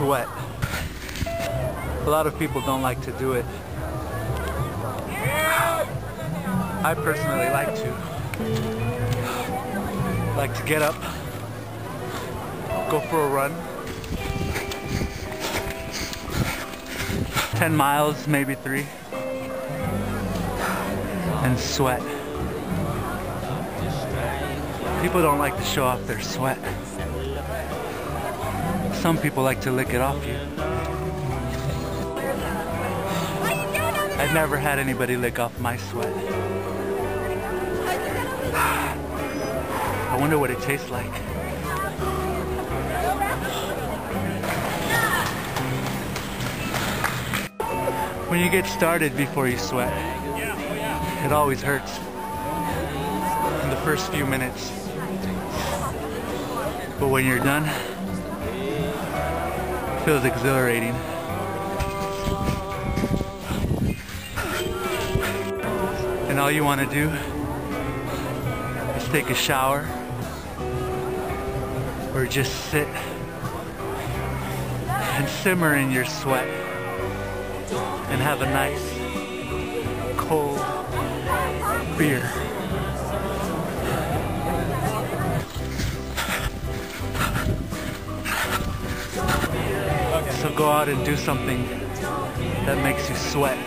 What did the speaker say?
sweat. A lot of people don't like to do it. I personally like to. Like to get up, go for a run. 10 miles, maybe three. And sweat. People don't like to show off their sweat. Some people like to lick it off you. I've never had anybody lick off my sweat. I wonder what it tastes like. When you get started before you sweat, it always hurts in the first few minutes. But when you're done, feels exhilarating. And all you want to do is take a shower or just sit and simmer in your sweat and have a nice cold beer. So go out and do something that makes you sweat.